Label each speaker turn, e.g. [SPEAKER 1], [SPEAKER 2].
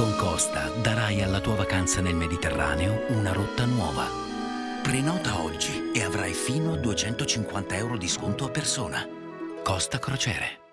[SPEAKER 1] Con Costa darai alla tua vacanza nel Mediterraneo una rotta nuova. Prenota oggi e avrai fino a 250 euro di sconto a persona. Costa Crociere.